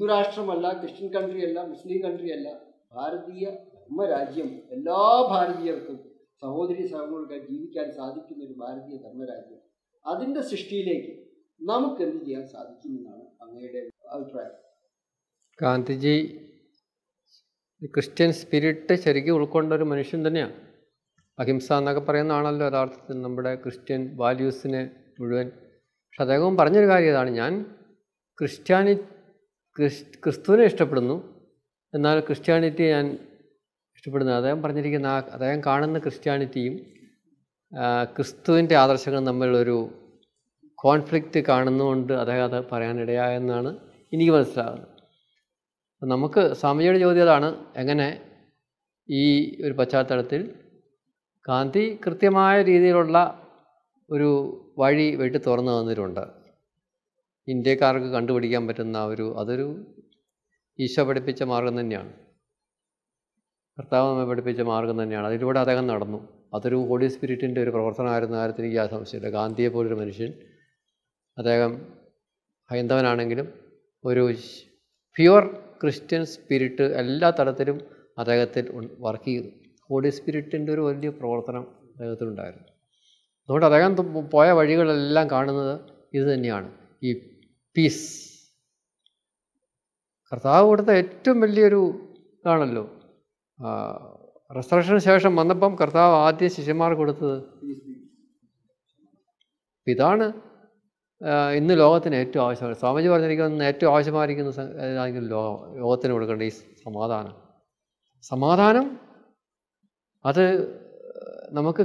Hindu രാഷ്ട്രമല്ല Christian country അല്ല മുസ്ലിം country അല്ല ഭാരതീയ ധർമ്മരാജ്യം എല്ലാ ഭാരതീയർക്കും സഹോദരി സഹോദരങ്ങൾക്ക് ജീവിക്കാൻ സാധിക്കുന്ന ഒരു ഭാരതീയ ധർമ്മരാജ്യം. അതിന്റെ സൃഷ്ടിയിലേക്ക് നമുക്ക് എന്ത് ചെയ്യാൻ സാധിക്കുമെന്നാണ് അങ്ങയുടെ അഭിപ്രായം. ഗാന്ധിജി ക്രിസ്ത്യൻ സ്പിരിറ്റ് ശരിക്കും ഉൾക്കൊണ്ട ഒരു മനുഷ്യൻ തന്നെയാണ്. അഹിംസ എന്നൊക്കെ പറയുന്നതാണല്ലോ യഥാർത്ഥത്തിൽ നമ്മുടെ ക്രിസ്ത്യൻ വാല്യൂസിനെ മുഴുവൻ. പക്ഷെ അദ്ദേഹം പറഞ്ഞൊരു കാര്യം ഇതാണ്. ഞാൻ ക്രിസ്ത്യാനി ക്രിസ് ക്രിസ്തുവിനെ ഇഷ്ടപ്പെടുന്നു. എന്നാൽ ക്രിസ്ത്യാനിറ്റി ഞാൻ ഇഷ്ടപ്പെടുന്നു അദ്ദേഹം പറഞ്ഞിരിക്കുന്ന ആ അദ്ദേഹം കാണുന്ന ക്രിസ്ത്യാനിറ്റിയും ക്രിസ്തുവിന്റെ ആദർശങ്ങളും തമ്മിലൊരു കോൺഫ്ലിക്റ്റ് കാണുന്നതുകൊണ്ട് അദ്ദേഹം അത് പറയാനിടയായെന്നാണ് എനിക്ക് മനസ്സിലാകുന്നത്. നമുക്ക് സ്വാമിജിയുടെ ചോദ്യം അതാണ്. എങ്ങനെ ഈ ഒരു പശ്ചാത്തലത്തിൽ ഗാന്ധി കൃത്യമായ രീതിയിലുള്ള ഒരു വഴി വെട്ടി തുറന്നു തന്നിട്ടുണ്ട്? ഇന്ത്യക്കാർക്ക് കണ്ടുപിടിക്കാൻ പറ്റുന്ന ഒരു അതൊരു ഈശോ പഠിപ്പിച്ച മാർഗം തന്നെയാണ്. കർത്താവ് നമ്മെ പഠിപ്പിച്ച മാർഗം തന്നെയാണ്. അതിലൂടെ അദ്ദേഹം നടന്നു. അതൊരു ഹോളി സ്പിരിറ്റിന്റെ ഒരു പ്രവർത്തനമായിരുന്ന കാര്യത്തിൽ എനിക്ക് ആ സംശയമില്ല ഗാന്ധിയെ പോലൊരു മനുഷ്യൻ. അദ്ദേഹം ഹൈന്ദവനാണെങ്കിലും ഒരു പ്യുവർ ക്രിസ്ത്യൻ സ്പിരിറ്റ് എല്ലാ തലത്തിലും അദ്ദേഹത്തിൽ വർക്ക് ചെയ്തു. ഹോളി സ്പിരിറ്റിന്റെ ഒരു വലിയ പ്രവർത്തനം അദ്ദേഹത്തിനുണ്ടായിരുന്നു അതുകൊണ്ട് അദ്ദേഹം പോയ വഴികളെല്ലാം കാണുന്നത് ഇത് തന്നെയാണ്. ഈ പീസ് കർത്താവ് കൊടുത്ത ഏറ്റവും വലിയൊരു ഇതാണല്ലോ. റെസ്ട്രക്ഷന് ശേഷം വന്നപ്പം കർത്താവ് ആദ്യ ശിഷ്യന്മാർ കൊടുത്തത് ഇതാണ് ഇന്ന് ലോകത്തിന് ഏറ്റവും ആവശ്യമാണ് സ്വാമിജി പറഞ്ഞിരിക്കുന്ന ഏറ്റവും ആവശ്യമായിരിക്കുന്ന ഏതാണെങ്കിലും ലോകം ലോകത്തിന് കൊടുക്കേണ്ട ഈ സമാധാനം. സമാധാനം അത് നമുക്ക്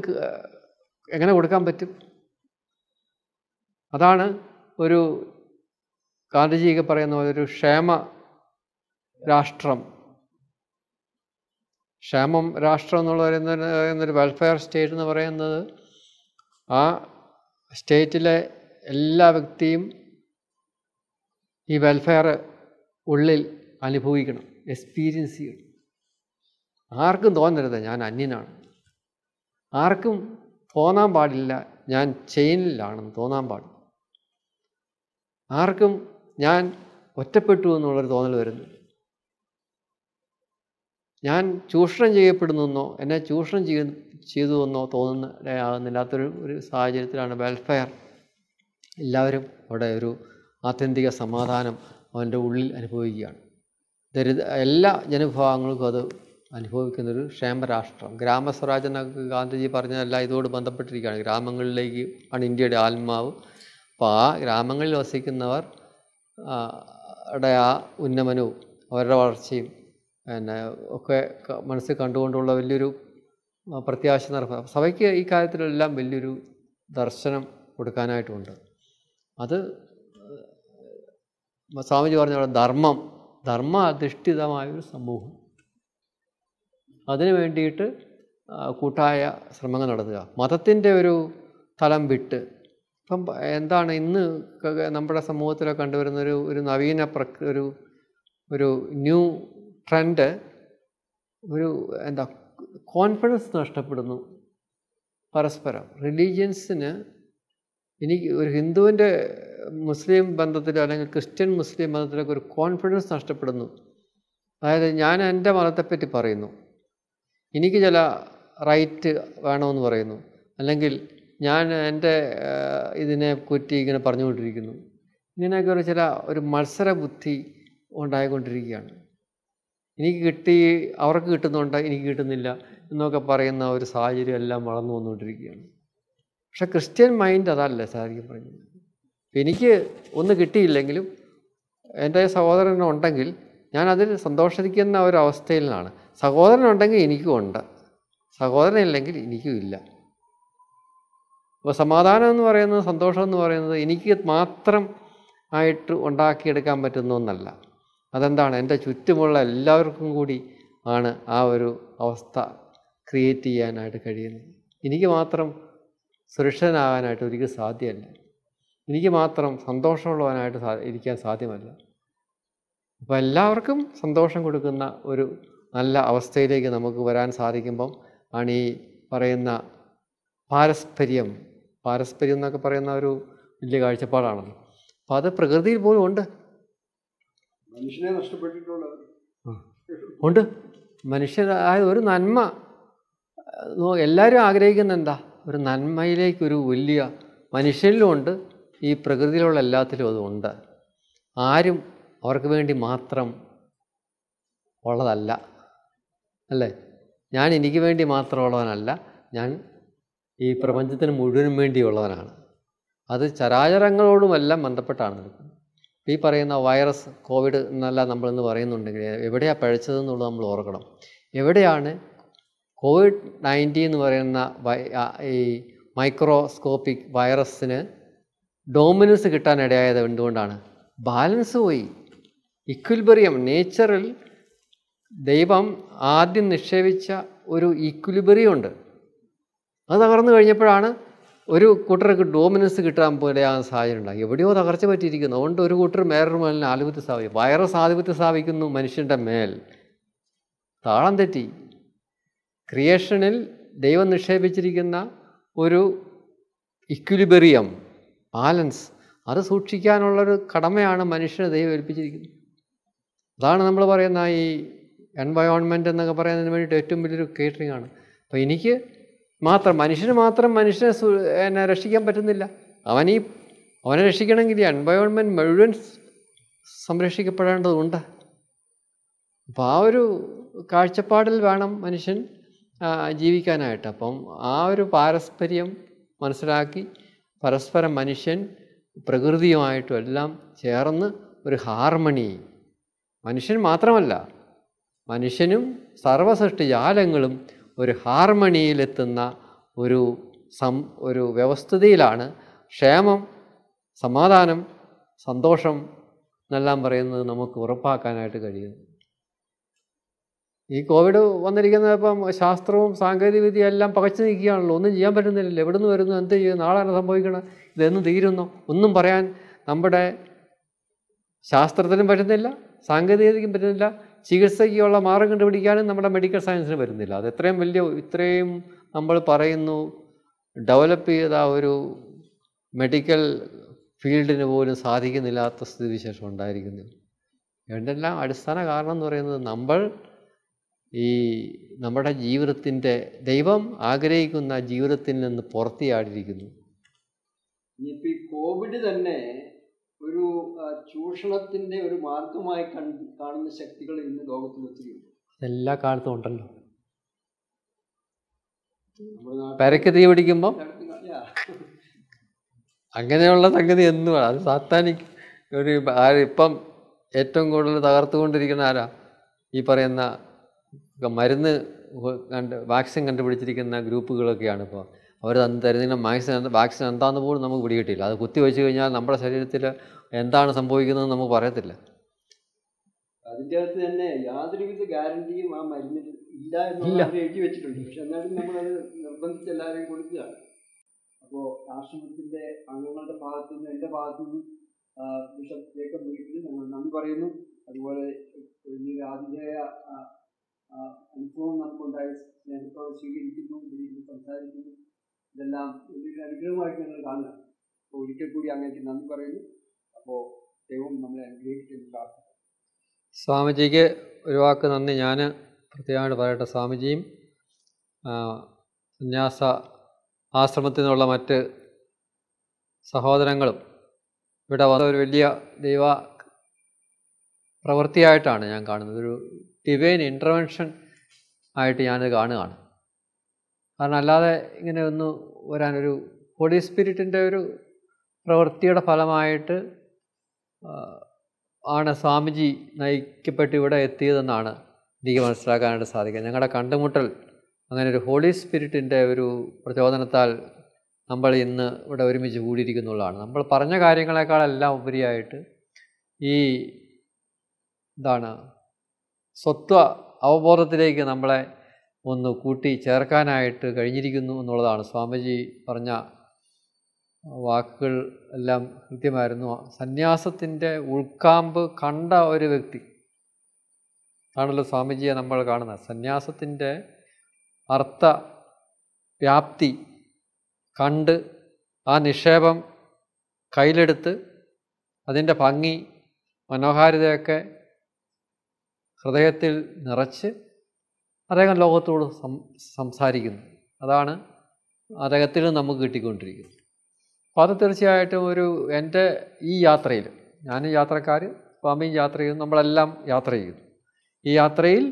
എങ്ങനെ കൊടുക്കാൻ പറ്റും? അതാണ് ഒരു ഗാന്ധിജിയൊക്കെ പറയുന്ന ഒരു ക്ഷേമ രാഷ്ട്രം. ക്ഷേമം രാഷ്ട്രം എന്നുള്ള പറയുന്നൊരു വെൽഫെയർ സ്റ്റേറ്റ് എന്ന് പറയുന്നത് ആ സ്റ്റേറ്റിലെ എല്ലാ വ്യക്തിയും ഈ വെൽഫെയർ ഉള്ളിൽ അനുഭവിക്കണം എക്സ്പീരിയൻസ് ചെയ്യണം. ആർക്കും തോന്നരുത് ഞാൻ അന്യനാണ്. ആർക്കും തോന്നാൻ പാടില്ല ഞാൻ ചെയിനിലാണെന്ന് തോന്നാൻ പാടില്ല. ആർക്കും ഞാൻ ഒറ്റപ്പെട്ടു എന്നുള്ളൊരു തോന്നൽ വരുന്നു. ഞാൻ ചൂഷണം ചെയ്യപ്പെടുന്നെന്നോ എന്നെ ചൂഷണം ചെയ്യ ചെയ്തു എന്നോ തോന്നുന്നില്ലാത്തൊരു ഒരു സാഹചര്യത്തിലാണ് വെൽഫെയർ എല്ലാവരും അവിടെ ഒരു ആത്യന്തിക സമാധാനം അവന്റെ ഉള്ളിൽ അനുഭവിക്കുകയാണ്. ദരിദ്ര എല്ലാ ജനവിഭാഗങ്ങൾക്കും അത് അനുഭവിക്കുന്നൊരു ക്ഷേമരാഷ്ട്രം. ഗ്രാമസ്വരാജ് എന്നൊക്കെ ഗാന്ധിജി പറഞ്ഞതല്ല ഇതോട് ബന്ധപ്പെട്ടിരിക്കുകയാണ്. ഗ്രാമങ്ങളിലേക്ക് ആണ് ഇന്ത്യയുടെ ആത്മാവ്. അപ്പോൾ ആ ഗ്രാമങ്ങളിൽ വസിക്കുന്നവർ ടെ ആ ഉന്നമനവും അവരുടെ വളർച്ചയും പിന്നെ ഒക്കെ മനസ്സിൽ കണ്ടുകൊണ്ടുള്ള വലിയൊരു പ്രത്യാശ നടപ്പ സഭയ്ക്ക് ഈ കാര്യത്തിലെല്ലാം വലിയൊരു ദർശനം കൊടുക്കാനായിട്ടുണ്ട്. അത് സ്വാമിജി പറഞ്ഞ പോലെ ധർമ്മം ധർമ്മ അധിഷ്ഠിതമായൊരു സമൂഹം. അതിനു വേണ്ടിയിട്ട് കൂട്ടായ ശ്രമങ്ങൾ നടത്തുക. മതത്തിന്റെ ഒരു തലം വിട്ട് ഇപ്പം എന്താണ് ഇന്ന് നമ്മുടെ സമൂഹത്തിലൊക്കെ കണ്ടുവരുന്ന ഒരു ഒരു നവീന പ്രക് ഒരു ഒരു ന്യൂ ട്രെൻഡ് ഒരു എന്താ കോൺഫിഡൻസ് നഷ്ടപ്പെടുന്നു പരസ്പരം. റിലീജിയൻസിന് എനിക്ക് ഒരു ഹിന്ദുവിന്റെ മുസ്ലിം ബന്ധത്തിലോ അല്ലെങ്കിൽ ക്രിസ്ത്യൻ മുസ്ലിം ബന്ധത്തിലൊക്കെ ഒരു കോൺഫിഡൻസ് നഷ്ടപ്പെടുന്നു. അതായത് ഞാൻ എന്റെ മതത്തെപ്പറ്റി പറയുന്നു. എനിക്ക് ചില റൈറ്റ് വേണമെന്ന് പറയുന്നു. അല്ലെങ്കിൽ ഞാൻ എന്റെ ഇതിനെ കുറ്റി ഇങ്ങനെ പറഞ്ഞുകൊണ്ടിരിക്കുന്നു. ഇങ്ങനെയൊക്കെ ഒരു ചില ഒരു മത്സര ബുദ്ധി ഉണ്ടായിക്കൊണ്ടിരിക്കുകയാണ്. എനിക്ക് കിട്ടി അവർക്ക് കിട്ടുന്നുണ്ട് എനിക്ക് കിട്ടുന്നില്ല എന്നൊക്കെ പറയുന്ന ഒരു സാഹചര്യം എല്ലാം വളർന്നു വന്നുകൊണ്ടിരിക്കുകയാണ്. പക്ഷെ ക്രിസ്ത്യൻ മൈൻഡ് അതല്ല സാരിക്കും പറഞ്ഞു എനിക്ക് ഒന്ന് കിട്ടിയില്ലെങ്കിലും എന്റെ സഹോദരൻ ഉണ്ടെങ്കിൽ ഞാൻ അതിൽ സന്തോഷിക്കുന്ന ഒരു അവസ്ഥയിലാണ്. സഹോദരൻ ഉണ്ടെങ്കിൽ എനിക്കും ഉണ്ട്. സഹോദരനില്ലെങ്കിൽ എനിക്കും ഇല്ല. അപ്പോൾ സമാധാനം എന്ന് പറയുന്നത് സന്തോഷം എന്ന് പറയുന്നത് എനിക്ക് മാത്രം ആയിട്ട് ഉണ്ടാക്കിയെടുക്കാൻ പറ്റുന്ന ഒന്നല്ല. അതെന്താണ്? എന്റെ ചുറ്റുമുള്ള എല്ലാവർക്കും കൂടി ആണ് ആ ഒരു അവസ്ഥ ക്രിയേറ്റ് ചെയ്യാനായിട്ട് കഴിയുന്നത്. എനിക്ക് മാത്രം സുരക്ഷിതനാകാനായിട്ട് ഒരിക്കലും സാധ്യമല്ല. എനിക്ക് മാത്രം സന്തോഷമുള്ളവനായിട്ട് സാ ഇരിക്കാൻ സാധ്യമല്ല. അപ്പോൾ എല്ലാവർക്കും സന്തോഷം കൊടുക്കുന്ന ഒരു നല്ല അവസ്ഥയിലേക്ക് നമുക്ക് വരാൻ സാധിക്കുമ്പം ആണ് ഈ പറയുന്ന പാരസ്പര്യം പാരസ്പര്യം എന്നൊക്കെ പറയുന്ന ഒരു വലിയ കാഴ്ചപ്പാടാണല്ലോ അപ്പം അത് പ്രകൃതിയിൽ പോലും ഉണ്ട്. മനുഷ്യനെ നഷ്ടപ്പെട്ടിട്ടുള്ളത്. ഉണ്ട്. മനുഷ്യരായ ഒരു നന്മ. എല്ലാവരും ആഗ്രഹിക്കുന്ന എന്താ? ഒരു നന്മയിലേക്കൊരു വലിയ മനുഷ്യനിലും ഉണ്ട്. ഈ പ്രകൃതിയിലുള്ള എല്ലാത്തിലും അതുണ്ട് ആരും അവർക്ക് വേണ്ടി മാത്രം ഉള്ളതല്ല. അല്ലേ? ഞാൻ എനിക്ക് വേണ്ടി മാത്രമുള്ളവനല്ല ഞാൻ ഈ പ്രപഞ്ചത്തിന് മുഴുവനും വേണ്ടിയുള്ളവനാണ് അത് ചരാചരങ്ങളോടുമെല്ലാം ബന്ധപ്പെട്ടാണ്. നിൽക്കുന്നത് ഈ പറയുന്ന വൈറസ് കോവിഡ് എന്നല്ല നമ്മളിന്ന് പറയുന്നുണ്ടെങ്കിൽ എവിടെയാണ് പഴച്ചതെന്നുള്ളത് നമ്മൾ ഓർക്കണം. എവിടെയാണ് കോവിഡ് നയന്റീൻ എന്ന് പറയുന്ന ഈ മൈക്രോസ്കോപ്പിക് വൈറസിന് ഡോമിനൻസ് കിട്ടാനിടയായത് എന്തുകൊണ്ടാണ്? ബാലൻസ് പോയി. ഇക്വിലിബറിയം നേച്ചറിൽ ദൈവം ആദ്യം നിക്ഷേപിച്ച ഒരു ഇക്വിലിബറിയം ഉണ്ട്. അത് തകർന്നു കഴിഞ്ഞപ്പോഴാണ് ഒരു കൂട്ടർക്ക് ഡോമിനൻസ് കിട്ടാൻ പോലെ ആ സാഹചര്യം ഉണ്ടായി. എവിടെയോ തകർച്ച പറ്റിയിരിക്കുന്നു. അതുകൊണ്ട് ഒരു കൂട്ടർ വേറൊരു മേലിന് ആധിപത്യം സ്ഥാപിക്കും. വൈറസ് ആധിപത്യം സ്ഥാപിക്കുന്നു മനുഷ്യന്റെ മേൽ. താളം തെറ്റി. ക്രിയേഷനിൽ ദൈവം നിക്ഷേപിച്ചിരിക്കുന്ന ഒരു ഇക്വിലിബറിയം ബാലൻസ് അത് സൂക്ഷിക്കാനുള്ളൊരു കടമയാണ് മനുഷ്യനെ ദൈവം ഏൽപ്പിച്ചിരിക്കുന്നത്. അതാണ് നമ്മൾ പറയുന്ന ഈ എൻവയോൺമെന്റ് എന്നൊക്കെ പറയുന്നതിന് വേണ്ടിയിട്ട് ഏറ്റവും വലിയൊരു കേറ്ററിംഗ് ആണ്. അപ്പോൾ എനിക്ക് മാത്രം മനുഷ്യന് മാത്രം മനുഷ്യനെ എന്നെ രക്ഷിക്കാൻ പറ്റുന്നില്ല. അവൻ ഈ അവനെ രക്ഷിക്കണമെങ്കിൽ ഈ എൻവയോൺമെന്റ് മുഴുവൻ സംരക്ഷിക്കപ്പെടേണ്ടതുണ്ട്. അപ്പോൾ ആ ഒരു കാഴ്ചപ്പാടിൽ വേണം മനുഷ്യൻ ജീവിക്കാനായിട്ട്. അപ്പം ആ ഒരു പാരസ്പര്യം മനസ്സിലാക്കി പരസ്പരം മനുഷ്യൻ പ്രകൃതിയുമായിട്ടും എല്ലാം ചേർന്ന് ഒരു ഹാർമണി മനുഷ്യൻ മാത്രമല്ല മനുഷ്യനും സർവസൃഷ്ടിജാലങ്ങളും ഒരു ഹാർമണിയിലെത്തുന്ന ഒരു സം ഒരു വ്യവസ്ഥിതിയിലാണ് ക്ഷേമം സമാധാനം സന്തോഷം എന്നെല്ലാം പറയുന്നത് നമുക്ക് ഉറപ്പാക്കാനായിട്ട് കഴിയുന്നു ഈ കോവിഡ് വന്നിരിക്കുന്നത് ഇപ്പം ശാസ്ത്രവും സാങ്കേതികവിദ്യയും എല്ലാം പകച്ചു നിൽക്കുകയാണല്ലോ. ഒന്നും ചെയ്യാൻ പറ്റുന്നില്ലല്ലോ. എവിടെ നിന്ന് വരുന്നു? എന്ത് ചെയ്യുന്നു? നാളെ സംഭവിക്കണം ഇതെന്ന് തീരുന്നു? ഒന്നും പറയാൻ നമ്മുടെ ശാസ്ത്രത്തിനും പറ്റുന്നില്ല സാങ്കേതികതയ്ക്കും പറ്റുന്നില്ല ചികിത്സയ്ക്കുള്ള മാർഗം കണ്ടുപിടിക്കാനും നമ്മുടെ മെഡിക്കൽ സയൻസിന് വരുന്നില്ല. അത് എത്രയും വലിയ ഇത്രയും നമ്മൾ പറയുന്നു ഡെവലപ്പ് ചെയ്ത ഒരു മെഡിക്കൽ ഫീൽഡിന് പോലും സാധിക്കുന്നില്ലാത്ത സ്ഥിതിവിശേഷം ഉണ്ടായിരിക്കുന്നു. എന്തെല്ലാം അടിസ്ഥാന കാരണം എന്ന് പറയുന്നത് നമ്മൾ ഈ നമ്മുടെ ജീവിതത്തിന്റെ ദൈവം ആഗ്രഹിക്കുന്ന ജീവിതത്തിൽ നിന്ന് പുറത്തിയാടിയിരിക്കുന്നു. കോവിഡ് തന്നെ ഒരു ചൂഷണത്തിന്റെ ഒരു മാർഗമായി കാണുന്ന ശക്തികൾ ഇന്ന് ലോകത്തിൽ ഒത്തിരിയുണ്ട് എല്ലാ കാലത്തും ഉണ്ടല്ലോ. പരക്ക് തീ പിടിക്കുമ്പോൾ അങ്ങനെയുള്ള സംഗതി എന്നുമാണ് അത് സാത്താനിക് ഒരു ഇപ്പം ഏറ്റവും കൂടുതൽ തകർത്തുകൊണ്ടിരിക്കുന്ന ആരാ? ഈ പറയുന്ന മരുന്ന് കണ്ട് വാക്സിൻ കണ്ടുപിടിച്ചിരിക്കുന്ന ഗ്രൂപ്പുകളൊക്കെയാണ് ഇപ്പോൾ അവർ തരുന്ന വാക്സിൻ വാക്സിൻ എന്താണെന്ന് പോലും നമുക്ക് പിടികിട്ടില്ല അത് കുത്തി വെച്ച് കഴിഞ്ഞാൽ നമ്മുടെ ശരീരത്തിൽ എന്താണ് സംഭവിക്കുന്നത് നമുക്ക് പറയത്തില്ല. അതിന്റെ അകത്ത് തന്നെ യാതൊരുവിധ ഗ്യാരണ്ടിയും ആ മരുന്നിൽ ഇല്ല. എന്ന് എഴുതി വെച്ചിട്ടുണ്ട്. പക്ഷെ എന്നാലും നമ്മളത് നിർബന്ധിച്ച് എല്ലാവരെയും കൊടുക്കുകയാണ്. അപ്പോൾ ആശ്രമത്തിന്റെ അംഗങ്ങളുടെ ഭാഗത്തു നിന്ന് എന്റെ ഭാഗത്തു നിന്നും ബിഷപ്പ് ജേക്കബ് വീട്ടിൽ ഞങ്ങൾ നന്ദി പറയുന്നു. അതുപോലെ ആതിഥേയ അനുഭവം നമുക്കുണ്ടായ. സ്നേഹത്തോടെ സ്വീകരിക്കുന്നു. സംസാരിക്കുന്നു. ഇതെല്ലാം വലിയൊരു അനുഗ്രഹമായിട്ട് ഞങ്ങൾ കാണുക അപ്പോൾ ഒരിക്കൽ കൂടി അങ്ങേക്ക് നന്ദി പറയുന്നു. അപ്പോൾ ദൈവം നമ്മളെ പ്രാർത്ഥന സ്വാമിജിക്ക് ഒരു വാക്ക് നന്ദി. ഞാൻ പ്രത്യേകമായിട്ട് പറയട്ടെ സ്വാമിജിയും സന്യാസ ആശ്രമത്തിൽ നിന്നുള്ള മറ്റ് സഹോദരങ്ങളും ഇവിടെ വന്ന ഒരു വലിയ ദൈവ പ്രവൃത്തിയായിട്ടാണ് ഞാൻ കാണുന്നത്. ഒരു ഡിവൈൻ ഇന്റർവെൻഷൻ ആയിട്ട് ഞാനത് കാണുകയാണ്. കാരണം അല്ലാതെ ഇങ്ങനെ ഒന്ന് വരാനൊരു ഹോളി സ്പിരിറ്റിന്റെ ഒരു പ്രവൃത്തിയുടെ ഫലമായിട്ട് ആണ് സ്വാമിജി നയിക്കപ്പെട്ട് ഇവിടെ എത്തിയതെന്നാണ് എനിക്ക് മനസ്സിലാക്കാനായിട്ട് സാധിക്കുക. ഞങ്ങളുടെ കണ്ടുമുട്ടൽ അങ്ങനെ ഒരു ഹോളി സ്പിരിറ്റിന്റെ ഒരു പ്രചോദനത്താൽ നമ്മൾ ഇന്ന് ഇവിടെ ഒരുമിച്ച് കൂടിയിരിക്കുന്നുള്ളതാണ്. നമ്മൾ പറഞ്ഞ കാര്യങ്ങളെക്കാളെല്ലാം ഉപരിയായിട്ട് ഈ എന്താണ് സ്വത്വ അവബോധത്തിലേക്ക് നമ്മളെ ഒന്ന് കൂട്ടി ചേർക്കാനായിട്ട് കഴിഞ്ഞിരിക്കുന്നു എന്നുള്ളതാണ് സ്വാമിജി പറഞ്ഞ വാക്കുകൾ എല്ലാം കൃത്യമായിരുന്നു. സന്യാസത്തിന്റെ ഉൾക്കാമ്പ് കണ്ട ഒരു വ്യക്തി ആണല്ലോ സ്വാമിജിയെ നമ്മൾ കാണുന്നത്. സന്യാസത്തിന്റെ അർത്ഥ വ്യാപ്തി കണ്ട് ആ നിക്ഷേപം കയ്യിലെടുത്ത് അതിന്റെ ഭംഗി മനോഹാരിതയൊക്കെ ഹൃദയത്തിൽ നിറച്ച് അദ്ദേഹം ലോകത്തോട് സംസാരിക്കുന്നു. അതാണ് അദ്ദേഹത്തിൽ നമുക്ക് കിട്ടിക്കൊണ്ടിരിക്കുന്നത്. അപ്പോൾ അത് തീർച്ചയായിട്ടും ഒരു എന്റെ ഈ യാത്രയിൽ ഞാൻ യാത്രക്കാർ സ്വാമിയും യാത്ര ചെയ്യുന്നു നമ്മളെല്ലാം യാത്ര ചെയ്യുന്നു. ഈ യാത്രയിൽ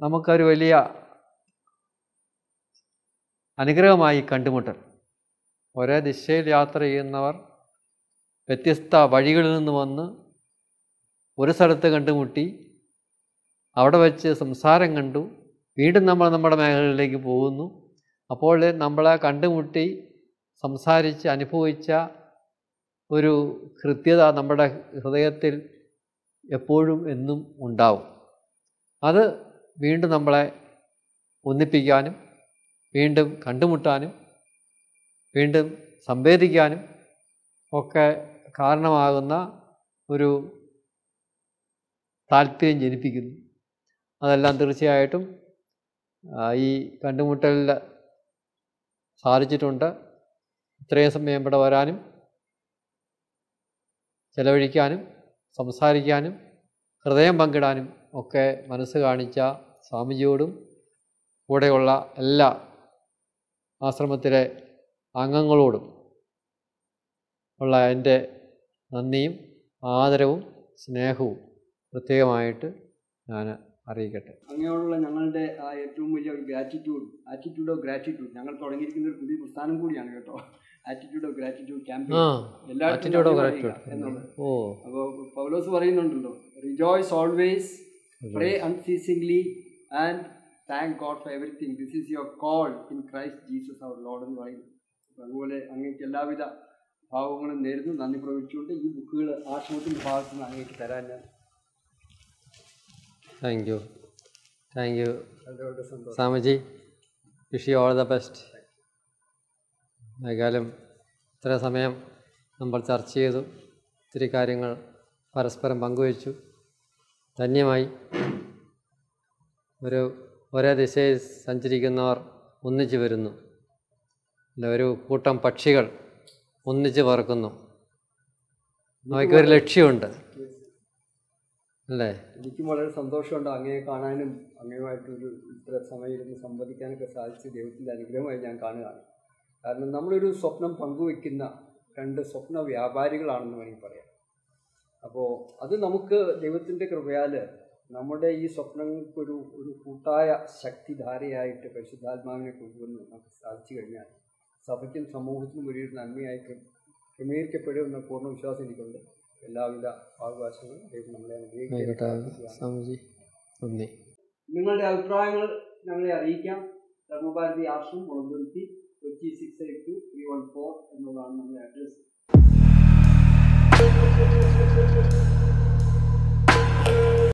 നമുക്കൊരു വലിയ അനുഗ്രഹമായി കണ്ടുമുട്ടൽ. ഒരേ ദിശയിൽ യാത്ര ചെയ്യുന്നവർ വ്യത്യസ്ത വഴികളിൽ നിന്ന് വന്ന് ഒരു സ്ഥലത്ത് കണ്ടുമുട്ടി അവിടെ വെച്ച് സംസാരം കണ്ടു വീണ്ടും നമ്മൾ നമ്മുടെ മേഖലയിലേക്ക് പോകുന്നു. അപ്പോൾ നമ്മളെ കണ്ടുമുട്ടി സംസാരിച്ച് അനുഭവിച്ച ഒരു കൃത്യത നമ്മുടെ ഹൃദയത്തിൽ എപ്പോഴും എന്നും ഉണ്ടാവും. അത് വീണ്ടും നമ്മളെ ഒന്നിപ്പിക്കാനും വീണ്ടും കണ്ടുമുട്ടാനും വീണ്ടും സംവേദിക്കാനും ഒക്കെ കാരണമാകുന്ന ഒരു താല്പര്യം ജനിപ്പിക്കുന്നു. അതെല്ലാം തീർച്ചയായിട്ടും ഈ കണ്ടുമുട്ടലിൽ സാധിച്ചിട്ടുണ്ട്. ഇത്രയും സമയം ഇവിടെ വരാനും ചെലവഴിക്കാനും സംസാരിക്കാനും ഹൃദയം പങ്കിടാനും ഒക്കെ മനസ്സ് കാണിച്ച സ്വാമിജിയോടും കൂടെയുള്ള എല്ലാ ആശ്രമത്തിലെ അംഗങ്ങളോടും ഉള്ള എന്റെ നന്ദിയും ആദരവും സ്നേഹവും പ്രത്യേകമായിട്ട് ഞാൻ അറിയിക്കട്ടെ. അങ്ങനെയുള്ള ഞങ്ങളുടെ ഏറ്റവും വലിയ ഗ്രാറ്റിറ്റ്യൂഡ് ആറ്റിറ്റ്യൂഡ് ഓഫ് ഗ്രാറ്റിറ്റ്യൂഡ് ഞങ്ങൾ തുടങ്ങിയിരിക്കുന്ന ഒരു പുതിയ പ്രസ്ഥാനം കൂടിയാണ് കേട്ടോ. ആറ്റിറ്റ്യൂഡ് ഓഫ് ഗ്രാറ്റിറ്റ്യൂഡ് ക്യാമ്പയിൻ പറയുക എന്നുള്ളത്. അപ്പോൾ പൗലോസ് പറയുന്നുണ്ടല്ലോ rejoice always pray unceasingly and thank God for everything this is your call in Christ Jesus our Lord എന്ന് പറയുന്നു. അപ്പോൾ അതുപോലെ അങ്ങേക്ക് എല്ലാവിധ ഭാവങ്ങളും നേരുന്നു. നന്ദി പ്രവചിച്ചുകൊണ്ട് ഈ ബുക്കുകൾ ആശ്രമത്തിന്റെ ഭാഗത്ത് നിന്ന് അങ്ങേക്ക് തരാൻ ഞാൻ thank you thank you Swamiji wish you all the best ഏതായാലും ഇത്ര സമയം നമ്മൾ ചർച്ച ചെയ്തു. ഒത്തിരി കാര്യങ്ങൾ പരസ്പരം പങ്കുവച്ചു. ധന്യമായി. ഒരു ഒരേ ദിശയിൽ സഞ്ചരിക്കുന്നവർ ഒന്നിച്ചു വരുന്നു. ഒരു കൂട്ടം പക്ഷികൾ ഒന്നിച്ച് പറക്കുന്നു. അവയ്ക്കൊരു ലക്ഷ്യമുണ്ട്. അല്ലേ? എനിക്കും വളരെ സന്തോഷമുണ്ട് അങ്ങയെ കാണാനും അങ്ങയുമായിട്ടൊരു ഇത്ര സമയം ഇരുന്ന് സംവദിക്കാനൊക്കെ സാധിച്ച് ദൈവത്തിന്റെ അനുഗ്രഹമായി ഞാൻ കാണുകയാണ്. കാരണം നമ്മളൊരു സ്വപ്നം പങ്കുവെക്കുന്ന രണ്ട് സ്വപ്ന വ്യാപാരികളാണെന്ന് വേണമെങ്കിൽ പറയാം. അപ്പോൾ അത് നമുക്ക് ദൈവത്തിന്റെ കൃപയാൽ നമ്മുടെ ഈ സ്വപ്നങ്ങൾക്കൊരു ഒരു കൂട്ടായ ശക്തിധാരയായിട്ട് പരിശുദ്ധാത്മാവിനെ കൊണ്ടുവന്ന് നമുക്ക് സാധിച്ചു കഴിഞ്ഞാൽ സഭയ്ക്കും സമൂഹത്തിനും വലിയൊരു നന്മയായി ക്ര- ക്രമീകരിക്കപ്പെടുമെന്ന പൂർണ വിശ്വാസം എനിക്കുണ്ട്. എല്ലാവിധ അവകാശങ്ങളും ദൈവം നമ്മളെ നിങ്ങളുടെ അഭിപ്രായങ്ങൾ ഞങ്ങളെ അറിയിക്കാം. ധർമ്മഭാരതി ആശ്രമം Mulanthuruthy 5682 314 and the random address.